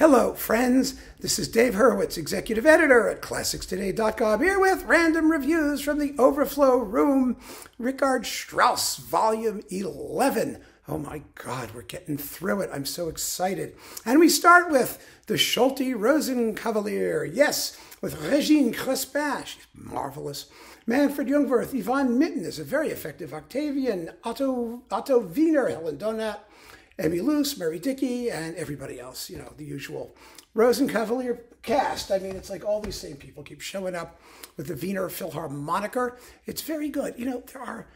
Hello, friends. This is Dave Hurwitz, executive editor at ClassicsToday.com, here with random reviews from the Overflow Room, Richard Strauss, Volume 11. Oh my God, we're getting through it. I'm so excited. And we start with the Solti Rosenkavalier. Yes, with Regine Crespin. She's marvelous. Manfred Jungwirth, Yvonne Minton is a very effective Octavian. Otto, Otto Wiener, Helen Donath. Emmy Loose, Murray Dickie, and everybody else, you know, the usual Rosenkavalier cast. I mean, it's like all these same people keep showing up with the Wiener Philharmoniker. It's very good. You know, there are,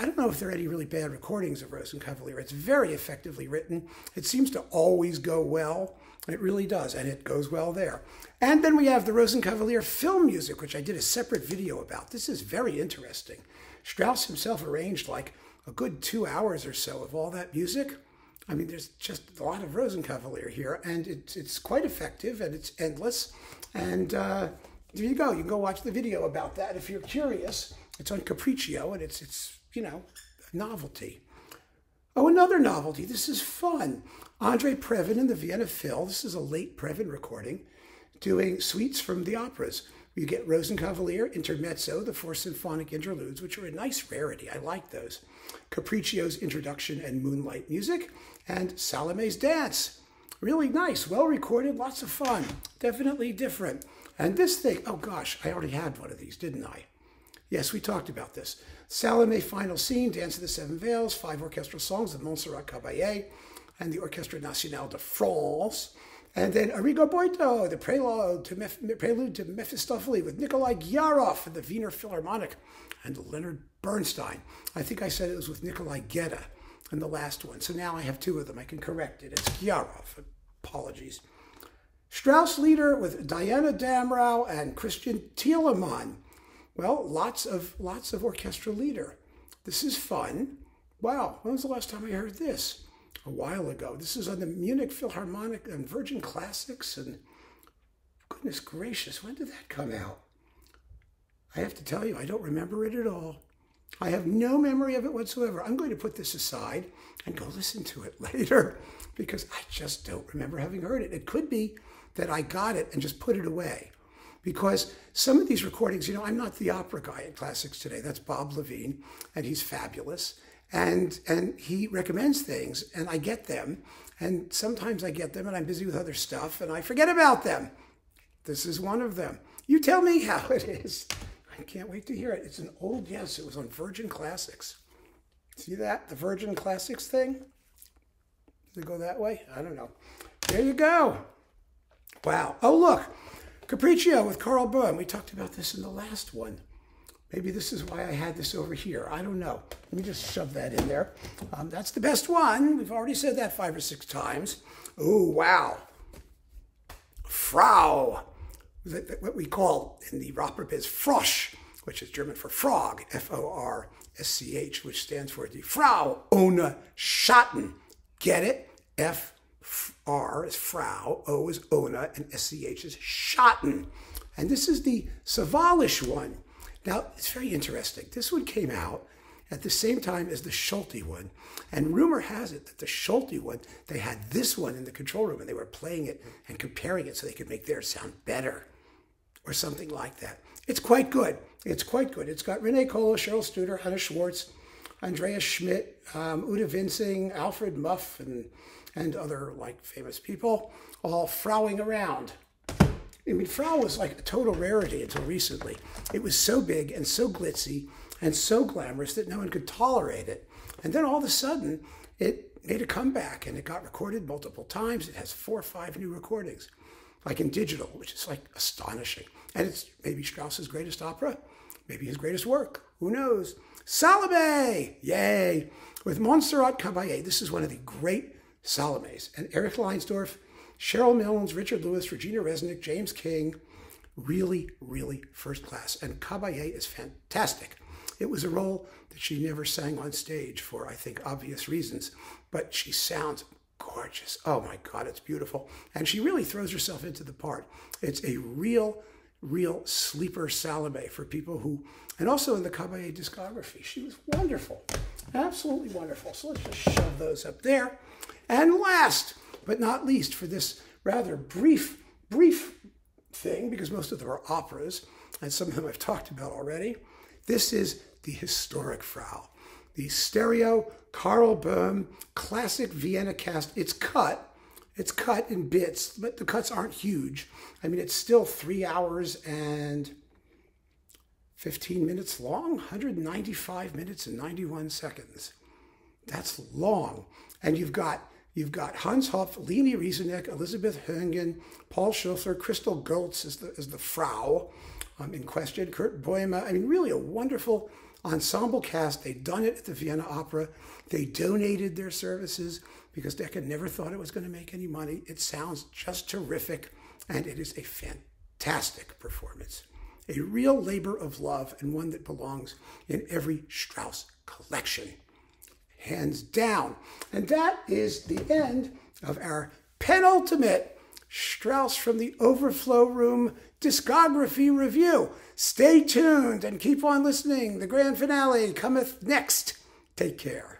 I don't know if there are any really bad recordings of Rosenkavalier. It's very effectively written. It seems to always go well. It really does, and it goes well there. And then we have the Rosenkavalier film music, which I did a separate video about. This is very interesting. Strauss himself arranged like a good two hours or so of all that music. I mean, there's just a lot of Rosenkavalier here, and it's it's quite effective and it's endless. And uh, there you go. You can go watch the video about that if you're curious. It's on Capriccio, and it's it's you know a novelty. Oh, another novelty. This is fun. Andre Previn in the Vienna Phil. This is a late Previn recording, doing suites from the operas. You get Rosenkavalier, Intermezzo, the four symphonic interludes, which are a nice rarity. I like those. Capriccio's introduction and moonlight music, and Salome's dance. Really nice, well recorded, lots of fun. Definitely different. And this thing, oh gosh, I already had one of these, didn't I? Yes, we talked about this. Salome final scene, Dance of the Seven Veils, five orchestral songs of Montserrat Caballé and the Orchestre Nationale de France. And then Arrigo Boito, the prelude to, prelude to Mephistopheles with Nikolai Ghiaurov and the Wiener Philharmonic and Leonard Bernstein. I think I said it was with Nikolai Gedda in the last one. So now I have two of them. I can correct it. It's Ghiaurov. Apologies. Strauss Lieder with Diana Damrau and Christian Thielemann. Well, lots of lots of orchestral Lieder. This is fun. Wow, when was the last time I heard this? A while ago. This is on the Munich Philharmonic and Virgin Classics, and goodness gracious, when did that come out? I have to tell you, I don't remember it at all. I have no memory of it whatsoever. I'm going to put this aside and go listen to it later because I just don't remember having heard it. It could be that I got it and just put it away because some of these recordings, you know, I'm not the opera guy at Classics today. That's Bob Levine, and he's fabulous. And, and he recommends things, and I get them. And sometimes I get them, and I'm busy with other stuff, and I forget about them. This is one of them. You tell me how it is. I can't wait to hear it. It's an old, yes, it was on Virgin Classics. See that? The Virgin Classics thing? Does it go that way? I don't know. There you go. Wow. Oh, look. Capriccio with Karl Böhm. We talked about this in the last one. Maybe this is why I had this over here. I don't know. Let me just shove that in there. Um, that's the best one. We've already said that five or six times. Oh, wow. Frau what we call in the opera biz Frosch, which is German for frog, F O R S C H, which stands for the Frau ohne Schatten. Get it? F R is Frau, O is ohne, and S C H is Schatten. And this is the Sawallisch one. Now, it's very interesting. This one came out at the same time as the Solti one. And rumor has it that the Solti one, they had this one in the control room and they were playing it and comparing it so they could make theirs sound better or something like that. It's quite good. It's quite good. It's got René Kollo, Cheryl Studer, Hanna Schwarz, Andreas Schmidt, um, Ute Vinzing, Alfred Muff, and, and other like famous people all frowing around. I mean, Frau was like a total rarity until recently. It was so big and so glitzy and so glamorous that no one could tolerate it. And then all of a sudden, it made a comeback and it got recorded multiple times. It has four or five new recordings like in digital, which is like astonishing. And it's maybe Strauss's greatest opera, maybe his greatest work. Who knows? Salome! Yay! With Montserrat Caballé. This is one of the great Salomes. And Eric Leinsdorf, Sherrill Milnes, Richard Lewis, Regina Resnik, James King. Really, really first class. And Caballé is fantastic. It was a role that she never sang on stage for, I think, obvious reasons, but she sounds gorgeous. Oh my God, it's beautiful. And she really throws herself into the part. It's a real, real sleeper Salome for people who, and also in the Caballé discography. She was wonderful, absolutely wonderful. So let's just shove those up there. And last but not least for this rather brief, brief thing, because most of them are operas, and some of them I've talked about already. This is the historic Frau, the stereo Karl Böhm classic Vienna cast. It's cut. It's cut in bits, but the cuts aren't huge. I mean, it's still three hours and 15 minutes long, 195 minutes and 91 seconds. That's long. And you've got you've got Hans Hopf, Leni Rysanek, Elisabeth Höngen, Paul Schöffler, Christel Goltz as the, as the Frau um, in question, Kurt Böhme. I mean, really a wonderful ensemble cast. They'd done it at the Vienna Opera. They donated their services because Decca never thought it was going to make any money. It sounds just terrific, and it is a fantastic performance. A real labor of love and one that belongs in every Strauss collection. Hands down. And that is the end of our penultimate Strauss from the Overflow Room discography review. Stay tuned and keep on listening. The grand finale cometh next. Take care.